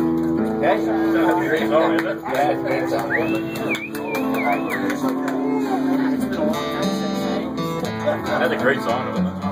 Okay? That's a great song, isn't it? Yeah, it's a great song. That's a great song, isn't it?